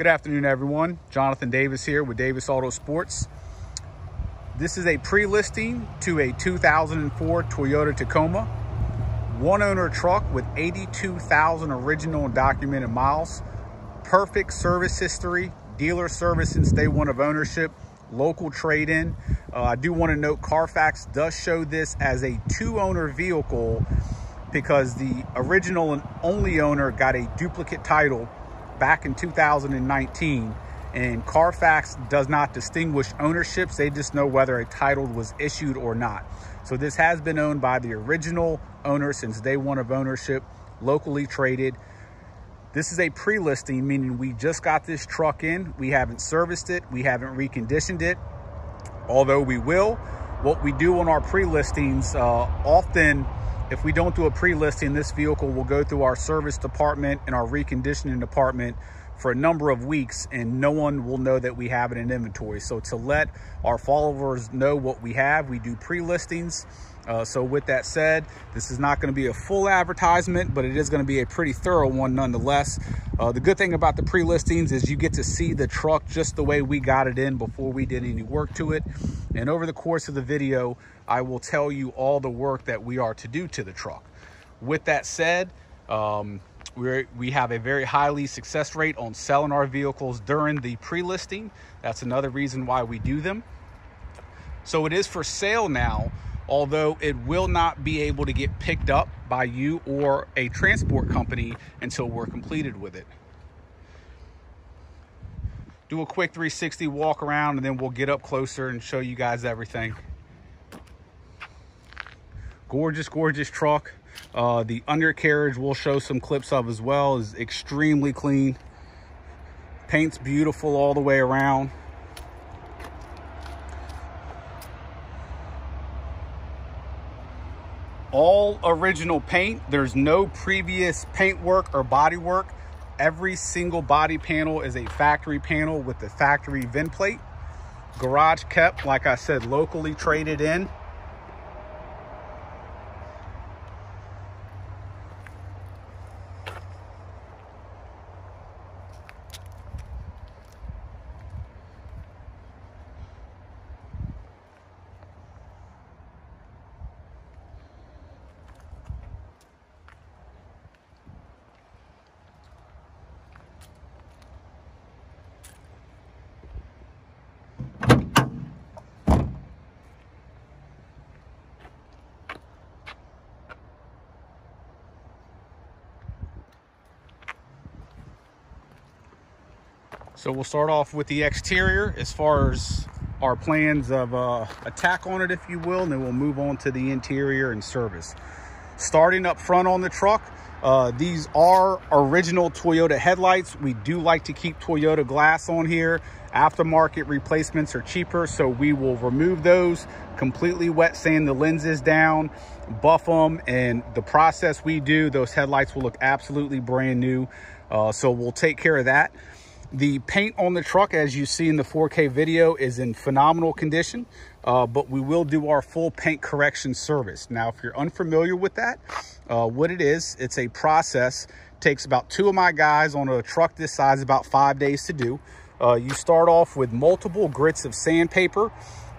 Good afternoon, everyone. Jonathan Davis here with Davis Auto Sports. This is a pre-listing to a 2004 Toyota Tacoma. One owner truck with 82,000 original documented miles. Perfect service history, dealer service since day one of ownership, local trade-in. Uh, I do want to note Carfax does show this as a two-owner vehicle because the original and only owner got a duplicate title back in 2019 and Carfax does not distinguish ownerships. They just know whether a title was issued or not. So this has been owned by the original owner since day one of ownership, locally traded. This is a pre-listing, meaning we just got this truck in. We haven't serviced it. We haven't reconditioned it, although we will. What we do on our pre-listings, uh, often if we don't do a pre-listing, this vehicle will go through our service department and our reconditioning department for a number of weeks and no one will know that we have it in inventory. So to let our followers know what we have, we do pre-listings. Uh, so with that said, this is not going to be a full advertisement, but it is going to be a pretty thorough one nonetheless. Uh, the good thing about the pre-listings is you get to see the truck just the way we got it in before we did any work to it. And over the course of the video, I will tell you all the work that we are to do to the truck. With that said, um, we we have a very highly success rate on selling our vehicles during the pre-listing. That's another reason why we do them. So it is for sale now, although it will not be able to get picked up by you or a transport company until we're completed with it. Do a quick 360 walk around and then we'll get up closer and show you guys everything. Gorgeous, gorgeous truck. Uh, the undercarriage we'll show some clips of as well is extremely clean. Paint's beautiful all the way around. All original paint. There's no previous paint work or body work. Every single body panel is a factory panel with the factory VIN plate. Garage kept, like I said, locally traded in. So we'll start off with the exterior as far as our plans of uh, attack on it, if you will, and then we'll move on to the interior and service. Starting up front on the truck, uh, these are original Toyota headlights. We do like to keep Toyota glass on here. Aftermarket replacements are cheaper, so we will remove those, completely wet sand the lenses down, buff them, and the process we do, those headlights will look absolutely brand new. Uh, so we'll take care of that. The paint on the truck, as you see in the 4K video, is in phenomenal condition, uh, but we will do our full paint correction service. Now, if you're unfamiliar with that, uh, what it is, it's a process. takes about two of my guys on a truck this size, about five days to do. Uh, you start off with multiple grits of sandpaper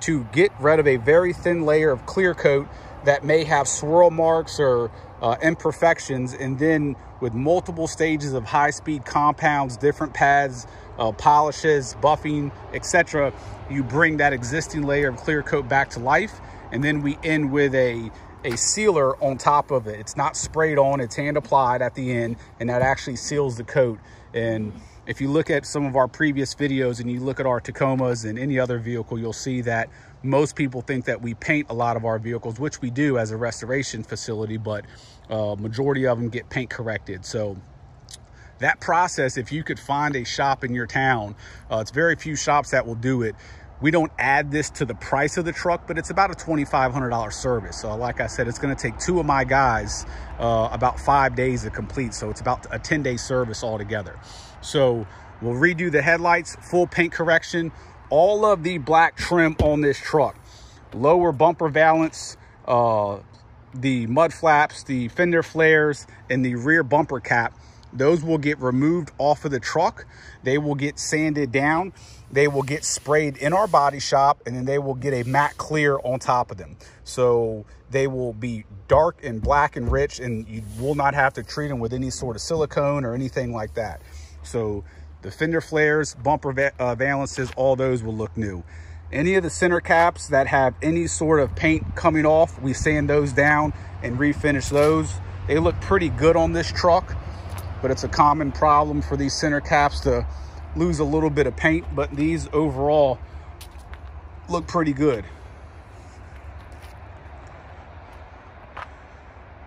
to get rid of a very thin layer of clear coat that may have swirl marks or uh, imperfections and then with multiple stages of high-speed compounds different pads uh, polishes buffing etc you bring that existing layer of clear coat back to life and then we end with a a sealer on top of it. It's not sprayed on it's hand applied at the end and that actually seals the coat. And if you look at some of our previous videos and you look at our Tacomas and any other vehicle, you'll see that most people think that we paint a lot of our vehicles, which we do as a restoration facility, but uh, majority of them get paint corrected. So that process, if you could find a shop in your town, uh, it's very few shops that will do it. We don't add this to the price of the truck, but it's about a $2,500 service. So like I said, it's gonna take two of my guys uh, about five days to complete. So it's about a 10 day service altogether. So we'll redo the headlights, full paint correction, all of the black trim on this truck. Lower bumper valance, uh, the mud flaps, the fender flares, and the rear bumper cap. Those will get removed off of the truck. They will get sanded down. They will get sprayed in our body shop and then they will get a matte clear on top of them. So they will be dark and black and rich and you will not have to treat them with any sort of silicone or anything like that. So the fender flares, bumper va uh, valances, all those will look new. Any of the center caps that have any sort of paint coming off, we sand those down and refinish those. They look pretty good on this truck, but it's a common problem for these center caps to lose a little bit of paint, but these overall look pretty good.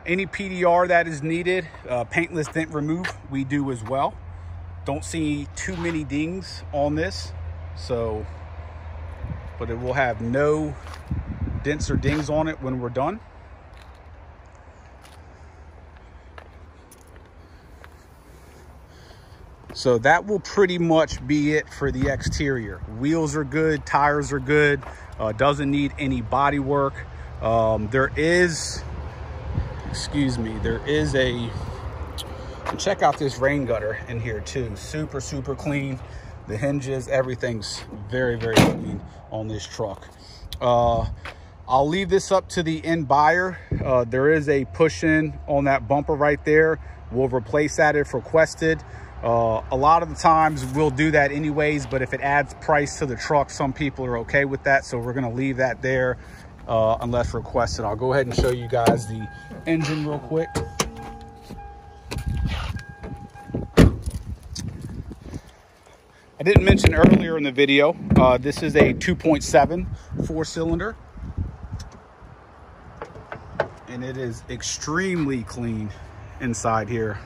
Any PDR that is needed, uh, paintless dent remove, we do as well. Don't see too many dings on this, so, but it will have no dents or dings on it when we're done. So that will pretty much be it for the exterior. Wheels are good, tires are good, uh, doesn't need any body work. Um, there is, excuse me, there is a, check out this rain gutter in here too. Super, super clean. The hinges, everything's very, very clean on this truck. Uh, I'll leave this up to the end buyer. Uh, there is a push in on that bumper right there. We'll replace that if requested. Uh, a lot of the times we'll do that anyways, but if it adds price to the truck, some people are okay with that. So we're gonna leave that there uh, unless requested. I'll go ahead and show you guys the engine real quick. I didn't mention earlier in the video, uh, this is a 2.7 four cylinder. And it is extremely clean inside here.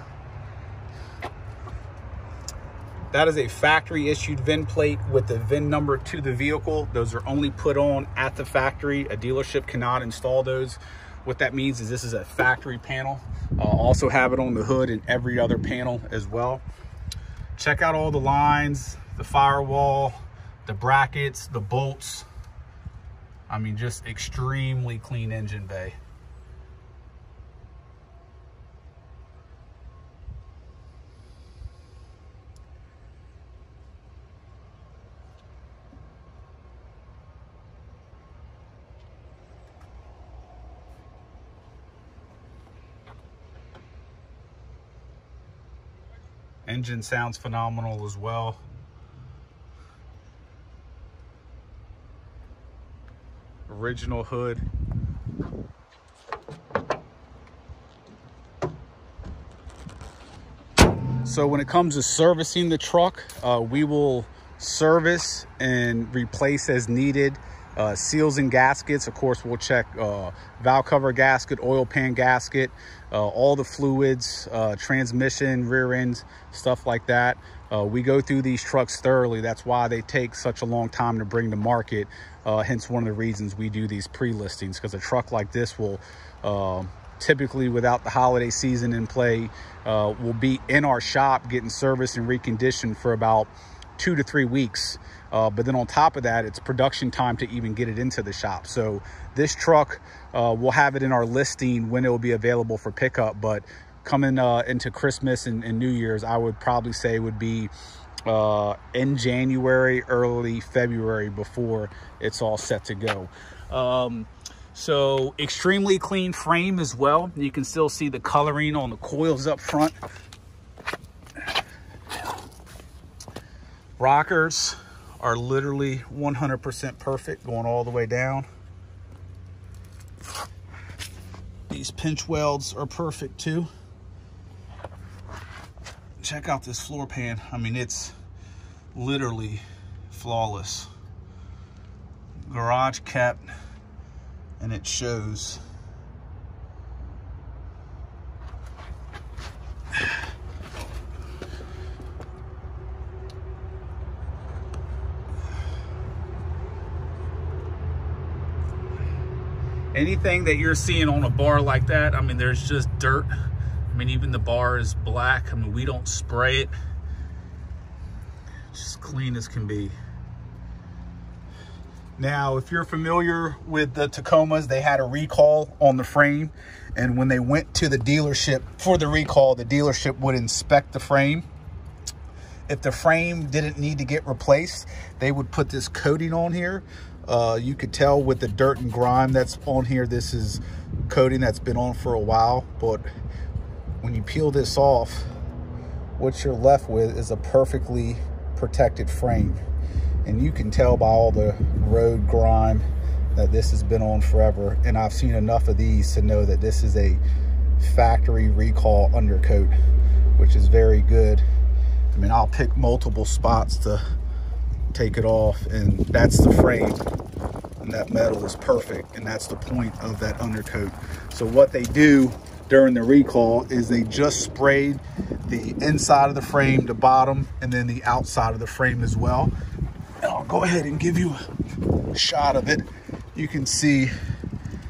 That is a factory issued VIN plate with the VIN number to the vehicle. Those are only put on at the factory. A dealership cannot install those. What that means is this is a factory panel. Uh, also have it on the hood and every other panel as well. Check out all the lines, the firewall, the brackets, the bolts. I mean, just extremely clean engine bay. Engine sounds phenomenal as well. Original hood. So when it comes to servicing the truck, uh, we will service and replace as needed. Uh, seals and gaskets, of course, we'll check uh, valve cover gasket, oil pan gasket, uh, all the fluids, uh, transmission, rear ends, stuff like that. Uh, we go through these trucks thoroughly. That's why they take such a long time to bring to market. Uh, hence one of the reasons we do these pre-listings because a truck like this will typically without the holiday season in play will be in our shop getting serviced and reconditioned for about two to three weeks. Uh, but then on top of that, it's production time to even get it into the shop. So this truck, uh, we'll have it in our listing when it will be available for pickup. But coming uh, into Christmas and, and, New Year's, I would probably say would be uh, in January, early February before it's all set to go. Um, so extremely clean frame as well. You can still see the coloring on the coils up front. Rockers are literally 100% perfect going all the way down. These pinch welds are perfect too. Check out this floor pan. I mean, it's literally flawless. Garage kept and it shows anything that you're seeing on a bar like that, I mean, there's just dirt. I mean, even the bar is black. I mean, we don't spray it. Just clean as can be. Now, if you're familiar with the Tacomas, they had a recall on the frame. And when they went to the dealership for the recall, the dealership would inspect the frame. If the frame didn't need to get replaced, they would put this coating on here. Uh, you could tell with the dirt and grime that's on here, this is coating that's been on for a while. But when you peel this off, what you're left with is a perfectly protected frame. And you can tell by all the road grime that this has been on forever. And I've seen enough of these to know that this is a factory recall undercoat, which is very good. I mean, I'll pick multiple spots to take it off and that's the frame and that metal is perfect and that's the point of that undercoat. So what they do during the recall is they just sprayed the inside of the frame, the bottom, and then the outside of the frame as well. And I'll go ahead and give you a shot of it you can see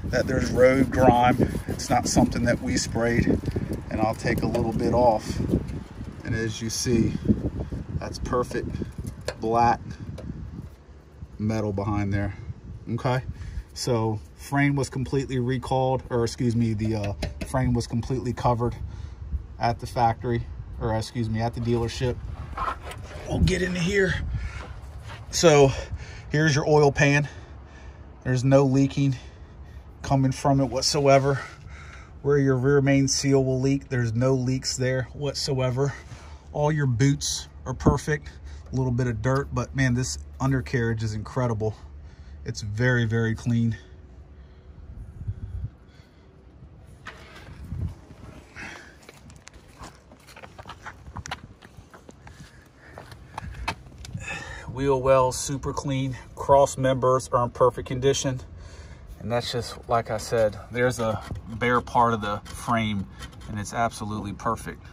that there's road grime. It's not something that we sprayed. And I'll take a little bit off. And as you see, that's perfect black metal behind there. Okay. So frame was completely recalled, or excuse me, the uh, frame was completely covered at the factory, or excuse me, at the dealership. We'll get into here. So here's your oil pan. There's no leaking coming from it whatsoever. Where your rear main seal will leak, there's no leaks there whatsoever. All your boots are perfect. A little bit of dirt, but man, this undercarriage is incredible. It's very, very clean. wheel wells super clean cross members are in perfect condition and that's just like i said there's a bare part of the frame and it's absolutely perfect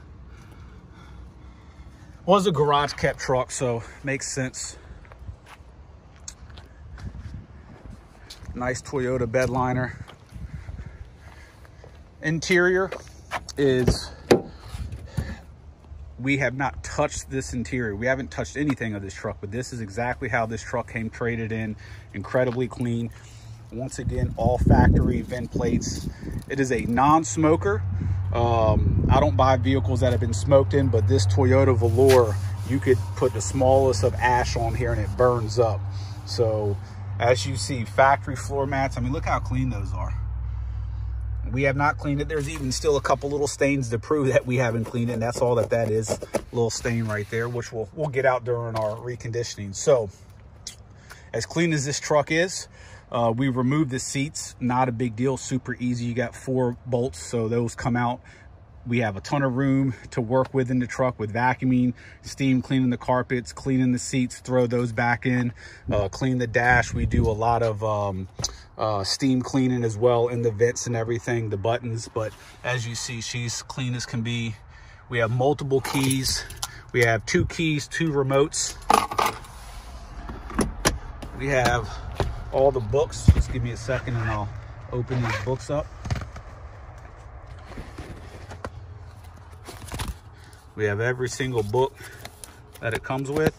was a garage kept truck so makes sense nice toyota bed liner interior is we have not touched this interior. We haven't touched anything of this truck, but this is exactly how this truck came traded in. Incredibly clean. Once again, all factory VIN plates. It is a non-smoker. Um, I don't buy vehicles that have been smoked in, but this Toyota Velour, you could put the smallest of ash on here and it burns up. So as you see, factory floor mats, I mean, look how clean those are. We have not cleaned it. There's even still a couple little stains to prove that we haven't cleaned it. And that's all that that is. A little stain right there, which we'll, we'll get out during our reconditioning. So as clean as this truck is, uh, we removed the seats. Not a big deal. Super easy. You got four bolts, so those come out we have a ton of room to work with in the truck with vacuuming, steam cleaning the carpets, cleaning the seats, throw those back in, uh, clean the dash. We do a lot of um, uh, steam cleaning as well in the vents and everything, the buttons. But as you see, she's clean as can be. We have multiple keys. We have two keys, two remotes. We have all the books. Just give me a second and I'll open these books up. We have every single book that it comes with.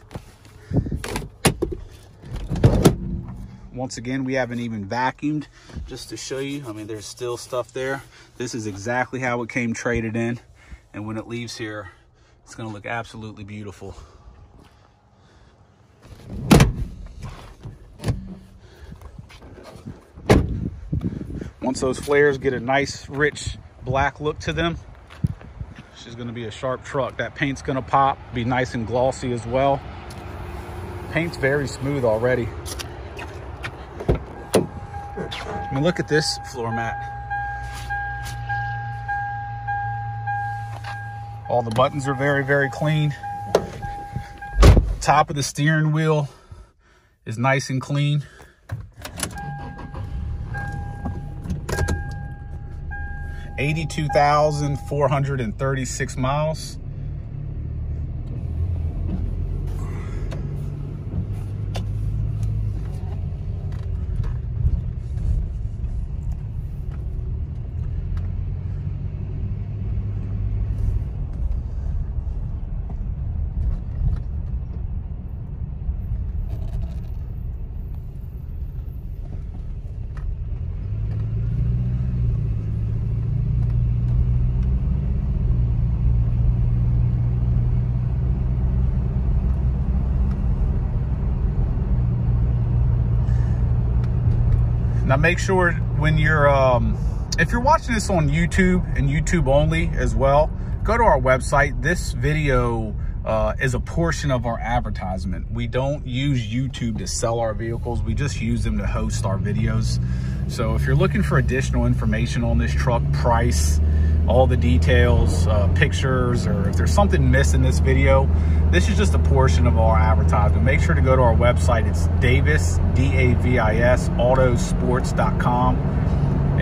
Once again, we haven't even vacuumed just to show you. I mean, there's still stuff there. This is exactly how it came traded in. And when it leaves here, it's gonna look absolutely beautiful. Once those flares get a nice, rich black look to them, is going to be a sharp truck. That paint's going to pop, be nice and glossy as well. Paint's very smooth already. I mean, look at this floor mat. All the buttons are very, very clean. Top of the steering wheel is nice and clean. 82,436 miles. Now make sure when you're, um, if you're watching this on YouTube and YouTube only as well, go to our website. This video uh, is a portion of our advertisement. We don't use YouTube to sell our vehicles. We just use them to host our videos. So if you're looking for additional information on this truck, price, all the details, uh, pictures, or if there's something missed in this video, this is just a portion of our advertisement. Make sure to go to our website. It's Davis, D-A-V-I-S, autosports.com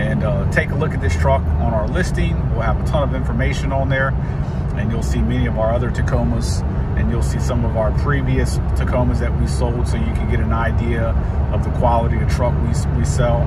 and uh, take a look at this truck on our listing. We'll have a ton of information on there and you'll see many of our other Tacomas and you'll see some of our previous Tacomas that we sold so you can get an idea of the quality of truck we, we sell.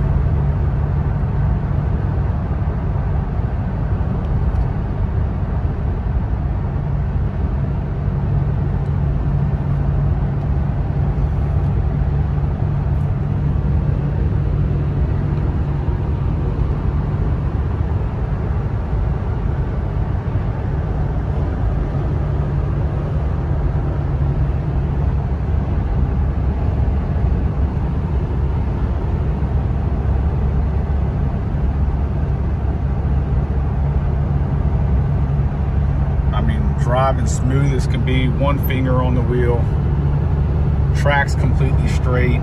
Driving smooth as can be, one finger on the wheel, tracks completely straight.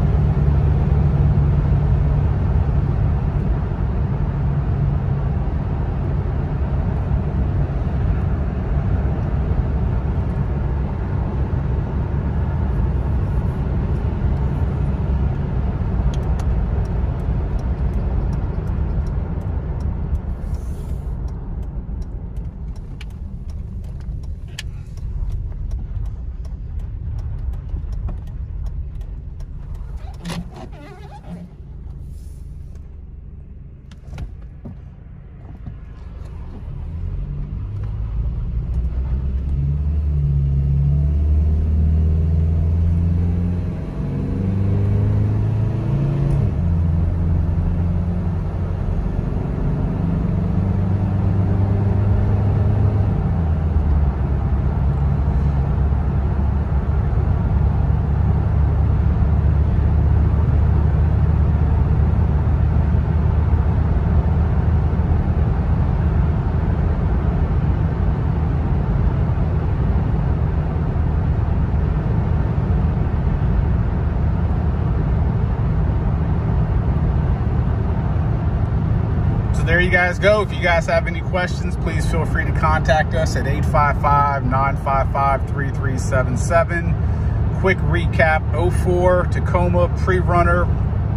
there you guys go. If you guys have any questions, please feel free to contact us at 855-955-3377. Quick recap, 04 Tacoma pre-runner,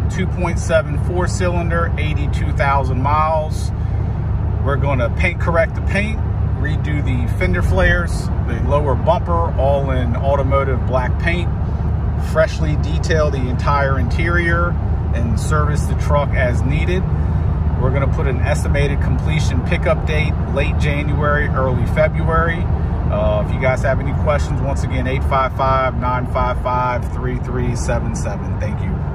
2.7 four cylinder, 82,000 miles. We're gonna paint correct the paint, redo the fender flares, the lower bumper, all in automotive black paint, freshly detail the entire interior, and service the truck as needed. We're going to put an estimated completion pickup date late January, early February. Uh, if you guys have any questions, once again, 855-955-3377. Thank you.